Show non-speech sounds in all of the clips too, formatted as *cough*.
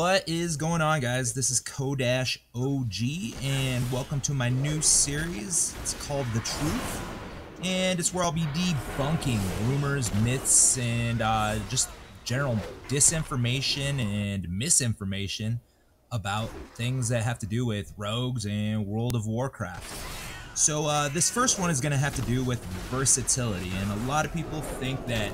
What is going on guys? This is Kodash OG and welcome to my new series. It's called The Truth and it's where I'll be debunking rumors, myths, and uh, just general disinformation and misinformation about things that have to do with rogues and World of Warcraft. So uh, this first one is going to have to do with versatility and a lot of people think that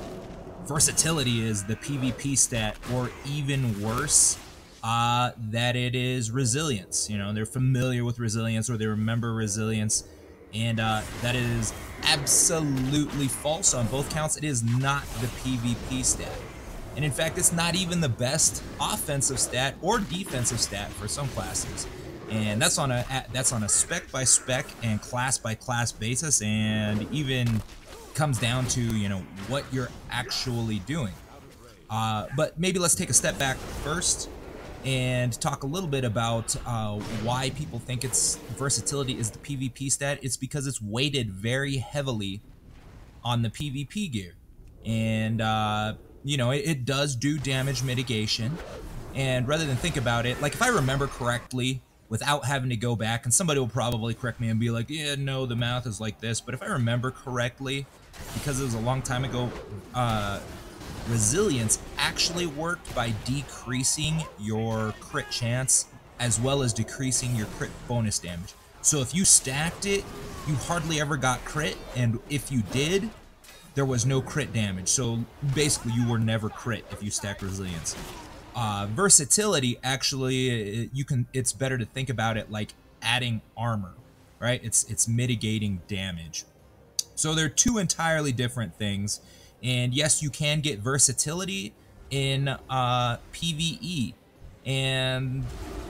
versatility is the PvP stat, or even worse, uh, that it is resilience. You know, they're familiar with resilience or they remember resilience, and uh, that is absolutely false on both counts. It is not the PvP stat. And in fact, it's not even the best offensive stat or defensive stat for some classes. And that's on a that's on a spec by spec and class by class basis and even comes down to, you know, what you're actually doing. Uh, but maybe let's take a step back first and talk a little bit about uh, why people think its versatility is the PvP stat. It's because it's weighted very heavily on the PvP gear. And, uh, you know, it, it does do damage mitigation. And rather than think about it, like if I remember correctly, without having to go back, and somebody will probably correct me and be like, yeah, no, the math is like this. But if I remember correctly, because it was a long time ago, uh, resilience actually worked by decreasing your crit chance as well as decreasing your crit bonus damage. So if you stacked it, you hardly ever got crit, and if you did, there was no crit damage. So basically, you were never crit if you stack resilience. Uh, versatility, actually, you can. It's better to think about it like adding armor, right? It's it's mitigating damage. So they're two entirely different things. And yes, you can get versatility in uh, PVE, and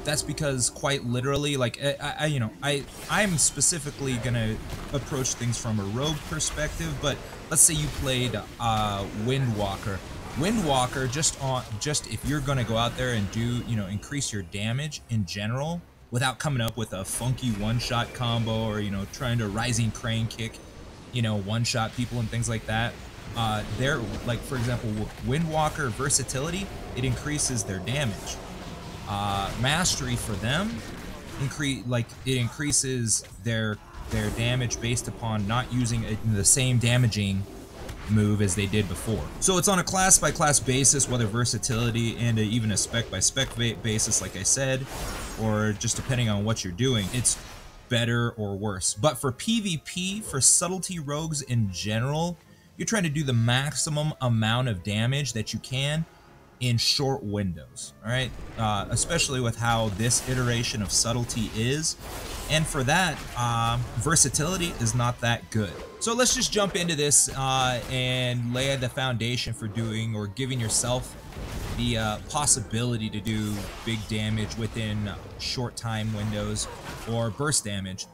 that's because quite literally, like I, I, you know, I I'm specifically gonna approach things from a rogue perspective. But let's say you played uh, Windwalker. Windwalker, just on just if you're gonna go out there and do you know increase your damage in general without coming up with a funky one-shot combo or you know trying to rising crane kick you know, one-shot people and things like that. Uh, they're like, for example, Windwalker versatility, it increases their damage. Uh, mastery for them, increase like it increases their their damage based upon not using the same damaging move as they did before. So it's on a class by class basis, whether versatility and a, even a spec by spec basis, like I said, or just depending on what you're doing. It's better or worse. But for PvP, for subtlety rogues in general, you're trying to do the maximum amount of damage that you can in short windows, all right? Uh, especially with how this iteration of subtlety is. And for that, uh, versatility is not that good. So let's just jump into this uh, and lay the foundation for doing or giving yourself the uh, possibility to do big damage within short time windows or burst damage.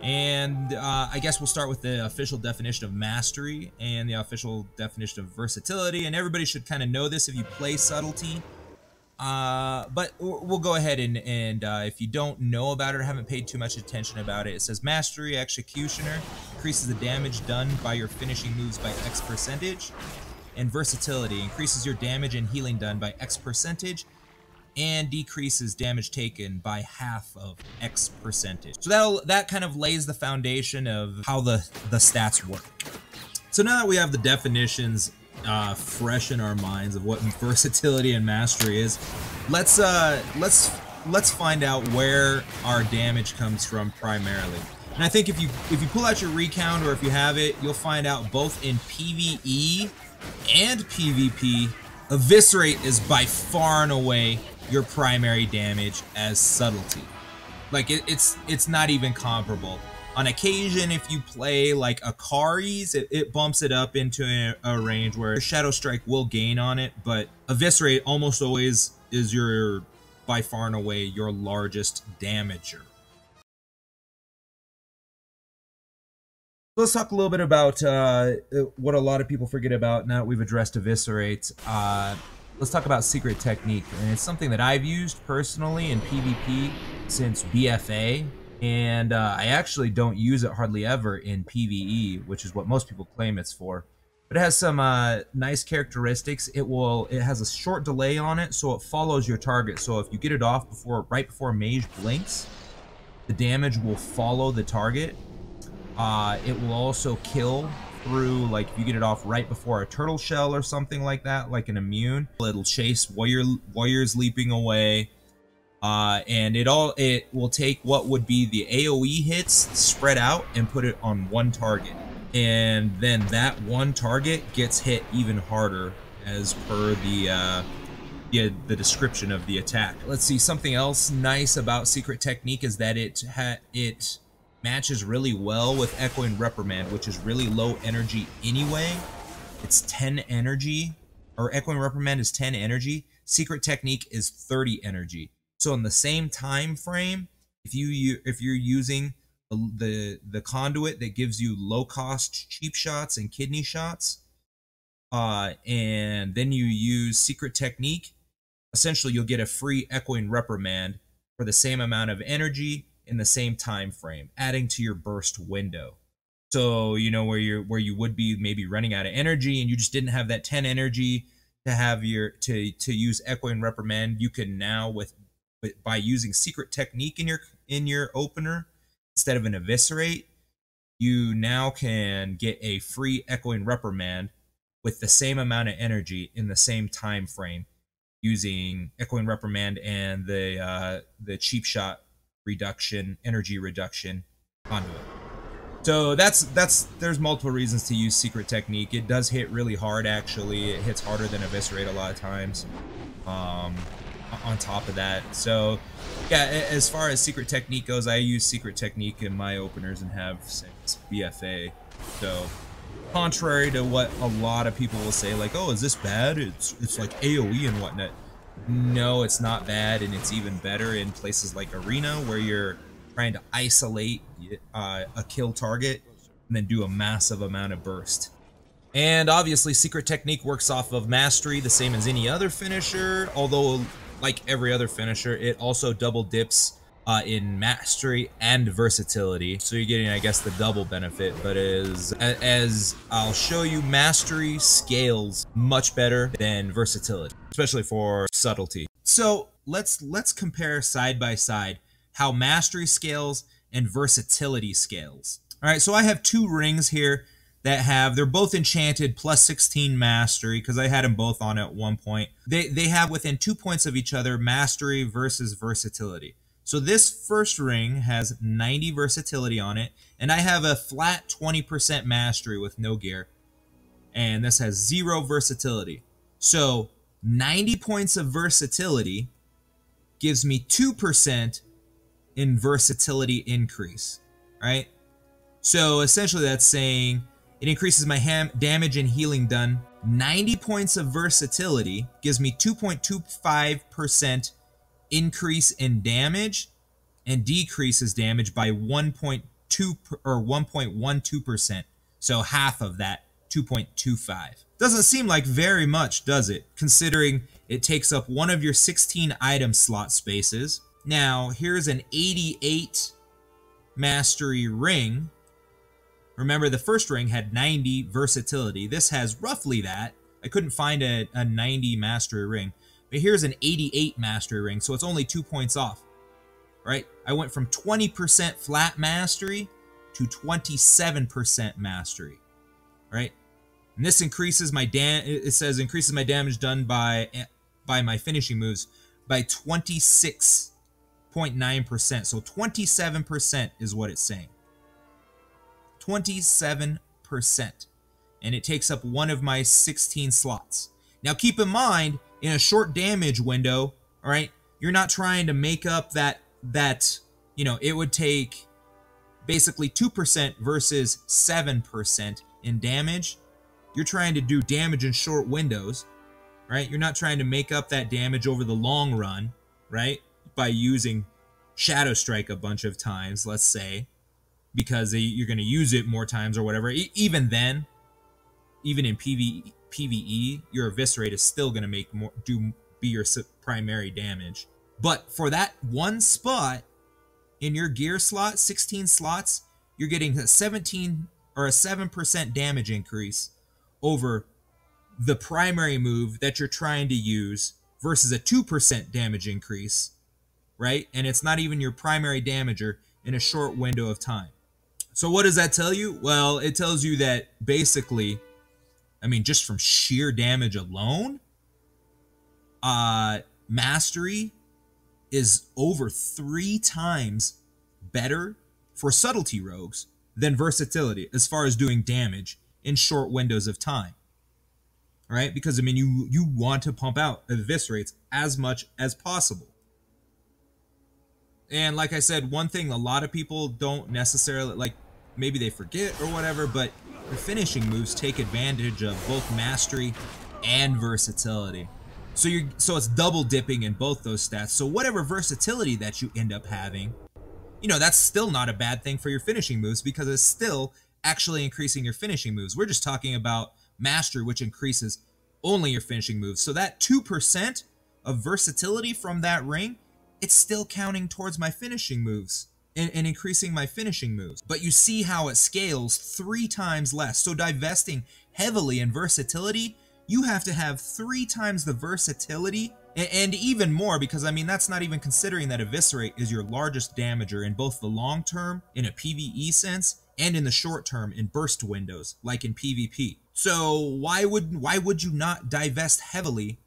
And uh, I guess we'll start with the official definition of mastery and the official definition of versatility. And everybody should kind of know this if you play subtlety. Uh, but we'll go ahead and, and uh, if you don't know about it or haven't paid too much attention about it, it says Mastery Executioner increases the damage done by your finishing moves by X percentage and versatility increases your damage and healing done by X percentage and decreases damage taken by half of X percentage. So that that kind of lays the foundation of how the, the stats work. So now that we have the definitions uh, fresh in our minds of what *laughs* versatility and mastery is, let's uh, let's let's find out where our damage comes from primarily. And I think if you if you pull out your recount or if you have it, you'll find out both in PvE and PvP, Eviscerate is by far and away your primary damage as subtlety. Like it, it's it's not even comparable. On occasion, if you play like Akaari's, it, it bumps it up into a, a range where Shadow Strike will gain on it, but Eviscerate almost always is your by far and away your largest damager. let's talk a little bit about uh, what a lot of people forget about now that we've addressed Eviscerate. Uh, let's talk about Secret Technique. And it's something that I've used personally in PvP since BFA. And uh, I actually don't use it hardly ever in PvE, which is what most people claim it's for. But it has some uh, nice characteristics. It will. It has a short delay on it, so it follows your target. So if you get it off before, right before Mage blinks, the damage will follow the target. Uh, it will also kill through, like if you get it off right before a turtle shell or something like that, like an immune. It'll chase warrior warriors leaping away. Uh, and it all it will take what would be the AOE hits spread out and put it on one target and then that one target gets hit even harder as per the uh, yeah, the description of the attack. Let's see, something else nice about Secret Technique is that it ha it matches really well with Echoing Reprimand, which is really low energy anyway. It's 10 energy, or Echoing Reprimand is 10 energy. Secret Technique is 30 energy. So in the same time frame, if you if you're using the the conduit that gives you low cost cheap shots and kidney shots uh and then you use secret technique essentially you'll get a free echoing reprimand for the same amount of energy in the same time frame adding to your burst window. So you know where you're where you would be maybe running out of energy and you just didn't have that 10 energy to have your to to use echoing reprimand you can now with by using secret technique in your in your opener instead of an eviscerate, you now can get a free echoing reprimand with the same amount of energy in the same time frame using echoing reprimand and the uh, the cheap shot reduction energy reduction conduit. So that's that's there's multiple reasons to use secret technique. It does hit really hard actually. It hits harder than eviscerate a lot of times. Um, on top of that. So, yeah, as far as secret technique goes, I use secret technique in my openers and have since BFA. So, contrary to what a lot of people will say, like, "Oh, is this bad? It's it's like AOE and whatnot." No, it's not bad, and it's even better in places like Arena where you're trying to isolate uh, a kill target and then do a massive amount of burst. And obviously, Secret Technique works off of Mastery, the same as any other finisher, although like every other finisher, it also double dips uh, in mastery and versatility. So you're getting, I guess, the double benefit, but as, as I'll show you, mastery scales much better than versatility, especially for subtlety. So let's let's compare side by side how mastery scales and versatility scales. All right, so I have two rings here that have they're both enchanted plus 16 mastery because I had them both on at one point. They they have within 2 points of each other mastery versus versatility. So this first ring has 90 versatility on it and I have a flat 20% mastery with no gear. And this has 0 versatility. So 90 points of versatility gives me 2% in versatility increase, right? So essentially that's saying it increases my damage and healing done. 90 points of versatility gives me 2.25% increase in damage and decreases damage by 1.2 or 1.12%. So half of that 2.25. Doesn't seem like very much, does it? Considering it takes up one of your 16 item slot spaces. Now, here's an 88 mastery ring Remember, the first ring had 90 versatility. This has roughly that. I couldn't find a, a 90 mastery ring. But here's an 88 mastery ring, so it's only two points off. Right? I went from 20% flat mastery to 27% mastery. Right? And this increases my dam it says increases my damage done by by my finishing moves by 26.9%. So 27% is what it's saying. 27%. And it takes up one of my 16 slots. Now keep in mind, in a short damage window, all right, you're not trying to make up that, that you know, it would take basically 2% versus 7% in damage. You're trying to do damage in short windows, right? You're not trying to make up that damage over the long run, right? By using Shadow Strike a bunch of times, let's say, because you're going to use it more times or whatever. Even then, even in PvE, PvE, your eviscerate is still going to make more do be your primary damage. But for that one spot in your gear slot, 16 slots, you're getting a 17 or a 7% damage increase over the primary move that you're trying to use versus a 2% damage increase, right? And it's not even your primary damager in a short window of time. So what does that tell you? Well, it tells you that basically, I mean, just from sheer damage alone, uh, mastery is over three times better for subtlety rogues than versatility as far as doing damage in short windows of time. Right? Because I mean you you want to pump out eviscerates as much as possible. And like I said, one thing a lot of people don't necessarily like maybe they forget or whatever, but the finishing moves take advantage of both mastery and versatility. So you're so it's double dipping in both those stats. So whatever versatility that you end up having, you know, that's still not a bad thing for your finishing moves because it's still actually increasing your finishing moves. We're just talking about mastery, which increases only your finishing moves. So that 2% of versatility from that ring, it's still counting towards my finishing moves and, and, increasing my finishing moves. But you see how it scales three times less. So divesting heavily in versatility you have to have three times the versatility and even more because I mean that's not even considering that eviscerate is your largest damager in both the long term in a PvE sense and in the short term in burst windows like in PvP. So why would why would you not divest heavily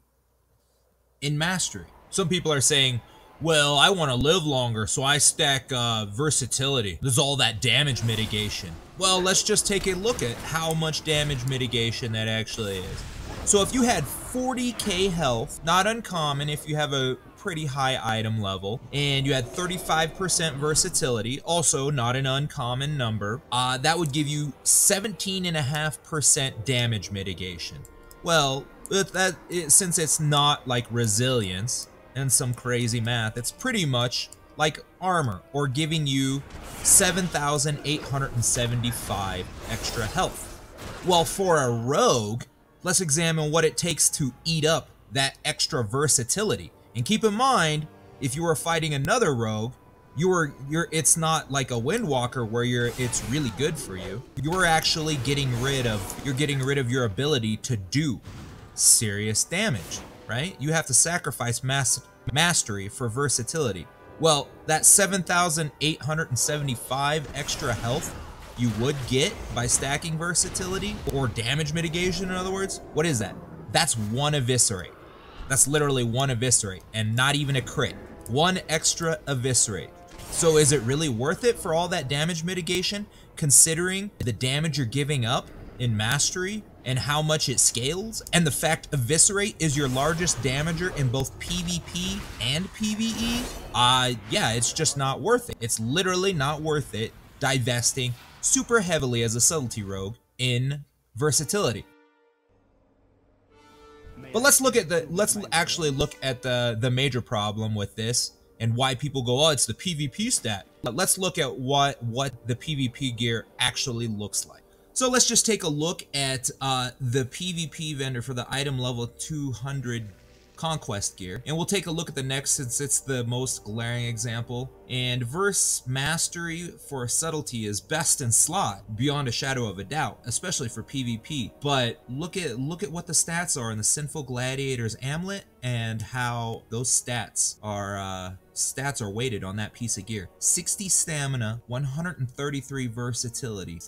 in mastery? Some people are saying, well, I want to live longer, so I stack uh, versatility. There's all that damage mitigation. Well, let's just take a look at how much damage mitigation that actually is. So if you had 40k health, not uncommon if you have a pretty high item level, and you had 35% versatility, also not an uncommon number, uh, that would give you 17.5% damage mitigation. Well, that it, since it's not like resilience and some crazy math, it's pretty much like armor or giving you 7,875 extra health. Well, for a rogue, let's examine what it takes to eat up that extra versatility. And keep in mind, if you are fighting another rogue, you are you're it's not like a windwalker where you're it's really good for you. You're actually getting rid of you're getting rid of your ability to do serious damage, right? You have to sacrifice mass, mastery for versatility. Well, that 7,875 extra health you would get by stacking versatility or damage mitigation, in other words, what is that? That's one eviscerate. That's literally one eviscerate and not even a crit. One extra eviscerate. So is it really worth it for all that damage mitigation considering the damage you're giving up in mastery and how much it scales and the fact eviscerate is your largest damager in both PvP and PvE? Uh yeah, it's just not worth it. It's literally not worth it divesting super heavily as a subtlety rogue in versatility. But let's look at the let's actually look at the the major problem with this and why people go, oh, it's the PvP stat. But let's look at what what the PvP gear actually looks like. So let's just take a look at uh, the PvP vendor for the item level 200 conquest gear. And we'll take a look at the next since it's the most glaring example. And verse mastery for subtlety is best in slot, beyond a shadow of a doubt, especially for PvP. But look at look at what the stats are in the Sinful Gladiator's Amulet and how those stats are uh, stats are weighted on that piece of gear. 60 stamina, 133 versatility,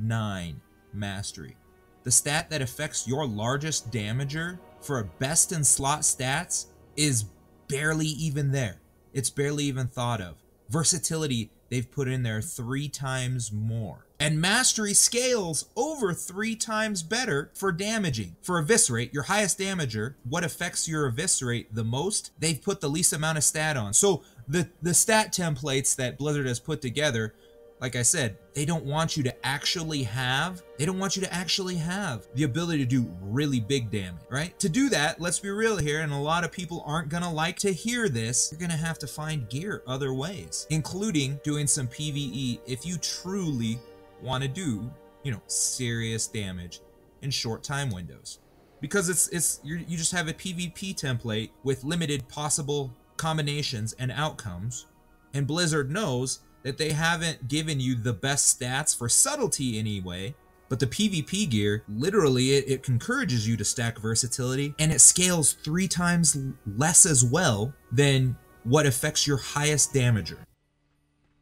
39 mastery. The stat that affects your largest damager for a best in slot stats is barely even there. It's barely even thought of. Versatility, they've put in there three times more. And mastery scales over three times better for damaging. For eviscerate, your highest damager, what affects your eviscerate the most, they've put the least amount of stat on. So the, the stat templates that Blizzard has put together like I said, they don't want you to actually have, they don't want you to actually have the ability to do really big damage, right? To do that, let's be real here, and a lot of people aren't gonna like to hear this, you're gonna have to find gear other ways, including doing some PvE if you truly wanna do, you know, serious damage in short time windows. Because it's, it's you you just have a PvP template with limited possible combinations and outcomes, and Blizzard knows that they haven't given you the best stats for subtlety anyway, But the PvP gear, literally, it, it encourages you to stack versatility and it scales three times less as well than what affects your highest damager.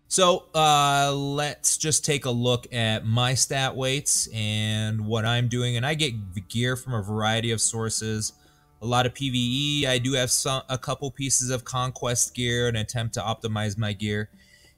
So uh, let's just take a look at my stat weights and what I'm doing. And I get gear from a variety of sources. A lot of PvE. I do have some, a couple pieces of Conquest gear and attempt to optimize my gear.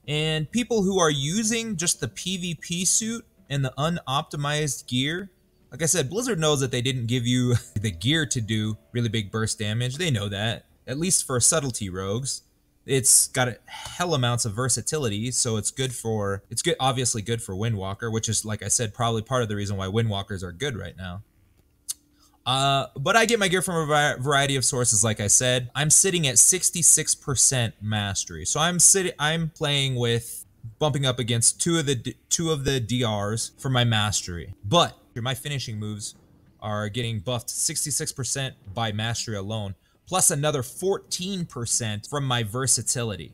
And people who are using just the PvP suit and the unoptimized gear, like I said, Blizzard knows that they didn't give you *laughs* the gear to do really big burst damage. They know that, at least for subtlety rogues. It's got a hell amounts of versatility, so it's good for it's good obviously good for Windwalker, which is like I said, probably part of the reason why Windwalkers are good right now. Uh, but I get my gear from a variety of sources, like I said. I'm sitting at 66% mastery. So I'm sitting I'm playing with bumping up against two of the two of the DRs for my mastery. But my finishing moves are getting buffed 66% by mastery alone, plus another 14% from my versatility.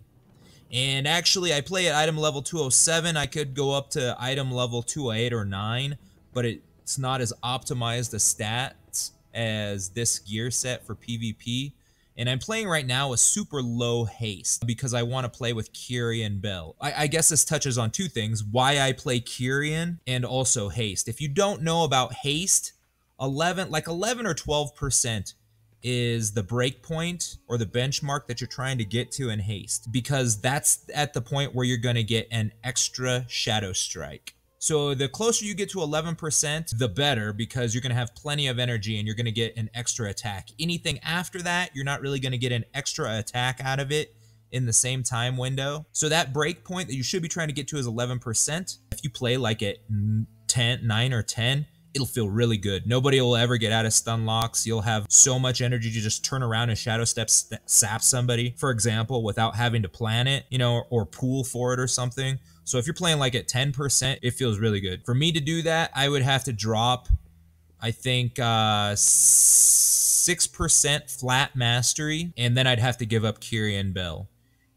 And actually, I play at item level 207. I could go up to item level 208 or 9, but it's not as optimized a stats as this gear set for PvP. And I'm playing right now a super low haste because I want to play with Kyrian Bell. I, I, guess this touches on two things, why I play Kyrian and also haste. If you don't know about haste, 11, like 11 or 12% is the breakpoint or the benchmark that you're trying to get to in haste because that's at the point where you're going to get an extra shadow strike. So the closer you get to 11%, the better because you're going to have plenty of energy and you're going to get an extra attack. Anything after that, you're not really going to get an extra attack out of it in the same time window. So that breakpoint that you should be trying to get to is 11%. If you play like at 10, 9 or 10, it'll feel really good. Nobody will ever get out of stun locks. You'll have so much energy to just turn around and shadow step sap somebody, for example, without having to plan it, you know, or pool for it or something. So if you're playing like at 10%, it feels really good. For me to do that, I would have to drop, I think, uh, 6% flat mastery, and then I'd have to give up Kyrian Bell.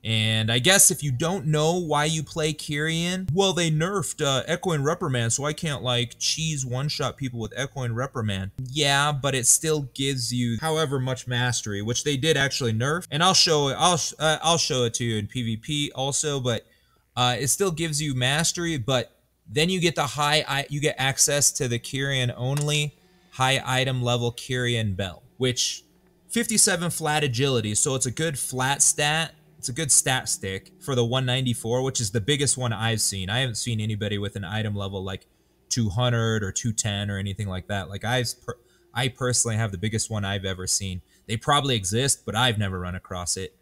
And I guess if you don't know why you play Kyrian, well, they nerfed uh, Echoing Reprimand, so I can't like cheese one-shot people with Echoing Reprimand. Yeah, but it still gives you however much mastery, which they did actually nerf. And I'll show it. I'll uh, I'll show it to you in PvP also, but uh, it still gives you mastery. But then you get the high. You get access to the Kyrian only high item level Kyrian Bell, which 57 flat agility, so it's a good flat stat it's a good stat stick for the 194, which is the biggest one I've seen. I haven't seen anybody with an item level like 200 or 210 or anything like that. Like I've, per I personally have the biggest one I've ever seen. They probably exist, but I've never run across it.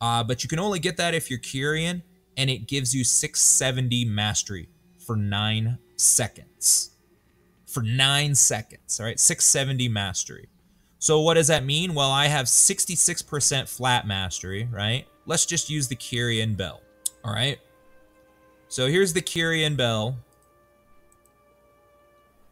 Uh, but you can only get that if you're Kyrian, and it gives you 670 mastery for nine seconds. For nine seconds, all right? 670 mastery. So what does that mean? Well, I have 66% flat mastery, right? Let's just use the Kyrian Bell. All right. So here's the Kyrian Bell.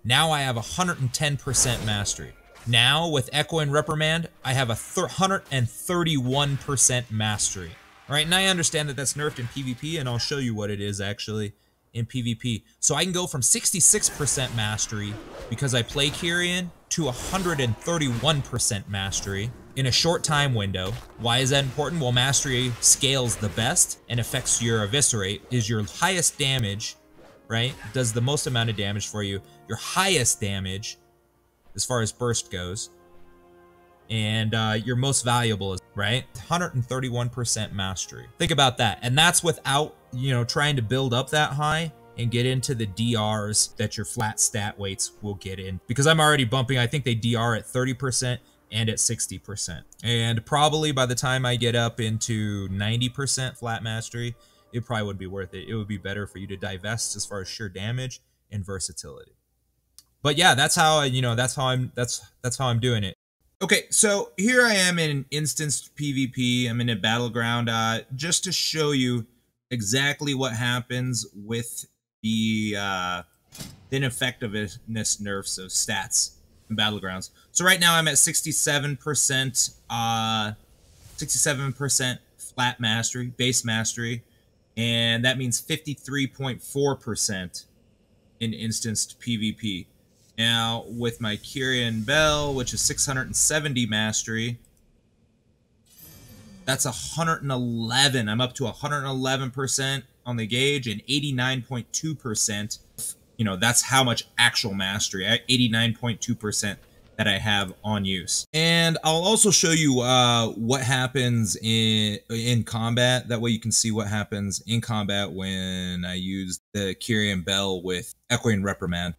Now I have 110% mastery. Now with Echoing Reprimand, I have a 131% mastery. All right, and I understand that that's nerfed in PvP, and I'll show you what it is actually in PvP. So I can go from 66% mastery because I play Kyrian to 131% mastery in a short time window. Why is that important? Well, mastery scales the best and affects your eviscerate is your highest damage, right? Does the most amount of damage for you. Your highest damage as far as burst goes. And uh, your most valuable is, right? 131% mastery. Think about that. And that's without, you know, trying to build up that high and get into the DRs that your flat stat weights will get in. Because I'm already bumping, I think they DR at 30% and at 60%. And probably by the time I get up into 90% flat mastery, it probably would be worth it. It would be better for you to divest as far as sheer damage and versatility. But yeah, that's how I, you know that's how I'm that's that's how I'm doing it. Okay, so here I am in an instanced PvP. I'm in a battleground uh, just to show you exactly what happens with the uh, ineffectiveness nerfs of stats in battlegrounds. So right now I'm at 67%, uh, 67% flat mastery, base mastery, and that means 53.4% in instanced PvP. Now, with my Kyrian Bell, which is 670 mastery, that's 111. I'm up to 111% on the gauge and 89.2%. You know, that's how much actual mastery, 89.2% that I have on use. And I'll also show you uh, what happens in in combat. That way you can see what happens in combat when I use the Kyrian Bell with Echoing Reprimand.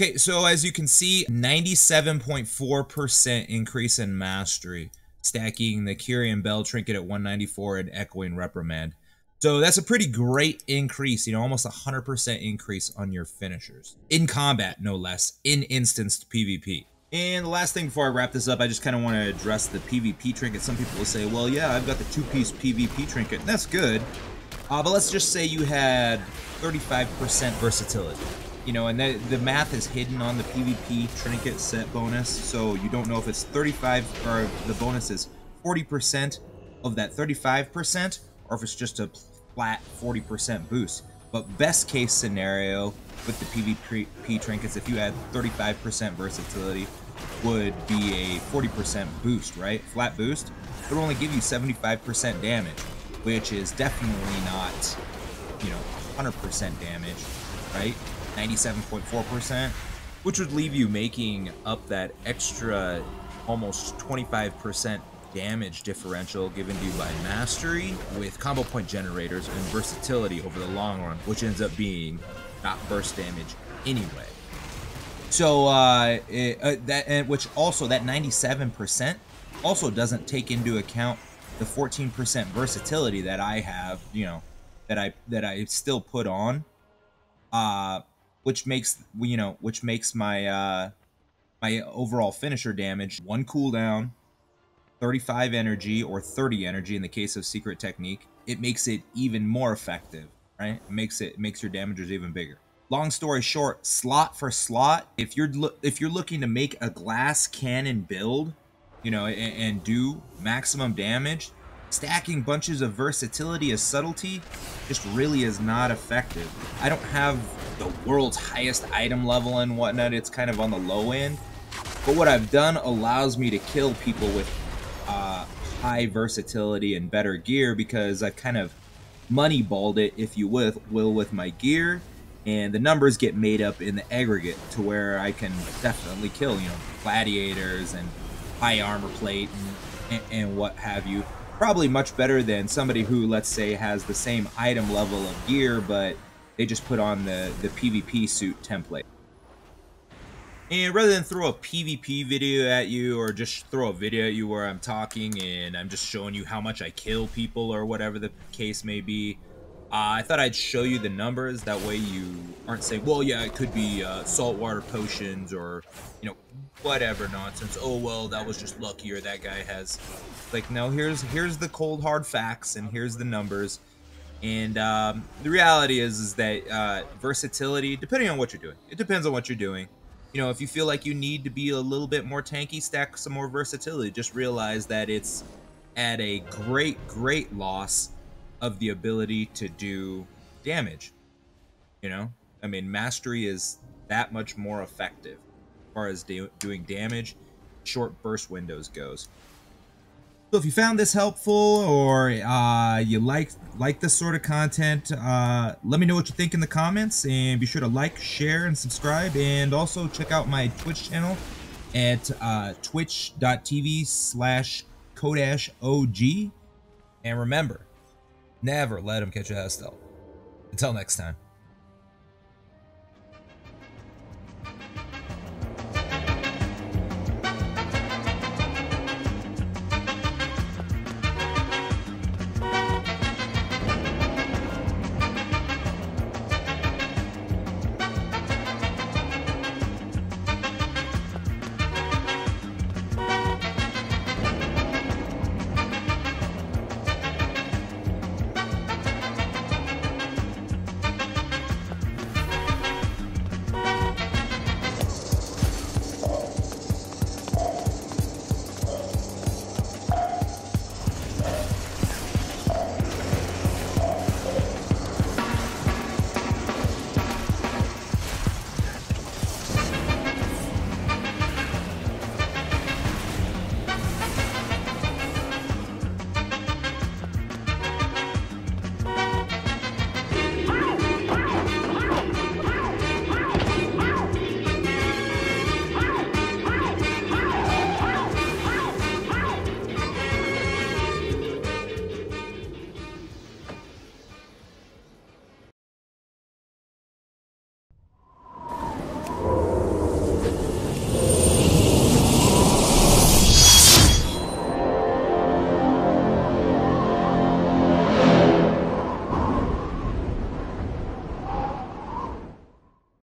Okay, so as you can see, 97.4% increase in mastery, stacking the Kyrian Bell Trinket at 194 and Echoing Reprimand. So that's a pretty great increase, you know, almost 100% increase on your finishers. In combat, no less, in instanced PvP. And the last thing before I wrap this up, I just kind of want to address the PvP trinket. Some people will say, well, yeah, I've got the two-piece PvP trinket, and that's good. Uh, but let's just say you had 35% versatility you know, and the, the math is hidden on the PvP trinket set bonus, so you don't know if it's 35 or the bonus is 40% of that 35% or if it's just a flat 40% boost. But best case scenario with the PvP trinkets, if you had 35% versatility, would be a 40% boost, right? Flat boost. It would only give you 75% damage, which is definitely not, you know, 100% damage, right? 97.4%, which would leave you making up that extra almost 25% damage differential given to you by mastery with combo point generators and versatility over the long run, which ends up being not burst damage anyway. So uh, it, uh, that and which also that 97% also doesn't take into account the 14% versatility that I have, you know, that I that I still put on. Uh, which makes you know which makes my uh my overall finisher damage one cooldown 35 energy or 30 energy in the case of secret technique. It makes it even more effective right? It makes it, it makes your damages even bigger. Long story short slot for slot if you're if you're looking to make a glass cannon build you know and, and do maximum damage stacking bunches of versatility as subtlety just really is not effective. I don't have the world's highest item level and whatnot, it's kind of on the low end. But what I've done allows me to kill people with uh, high versatility and better gear because I've kind of moneyballed it, if you will, with my gear. And the numbers get made up in the aggregate to where I can definitely kill, you know, gladiators and high armor plate and, and what have you probably much better than somebody who, let's say, has the same item level of gear, but they just put on the, the PvP suit template. And rather than throw a PvP video at you or just throw a video at you where I'm talking and I'm just showing you how much I kill people or whatever the case may be, uh, I thought I'd show you the numbers. That way you aren't saying, well, yeah, it could be uh, saltwater potions or, you know, whatever nonsense. Oh, well, that was just lucky or that guy has. Like, no, here's here's the cold, hard facts and here's the numbers. And um, the reality is, is that uh, versatility, depending on what you're doing, it depends on what you're doing. You know, if you feel like you need to be a little bit more tanky, stack some more versatility. Just realize that it's at a great, great loss of the ability to do damage. You know, I mean, mastery is that much more effective as far as do doing damage, short burst windows goes. So if you found this helpful or uh, you like like this sort of content, uh, let me know what you think in the comments and be sure to like, share, and subscribe. And also check out my Twitch channel at uh, twitch.tv slash Kodash OG. And remember, Never let them catch you out of stealth. Until next time.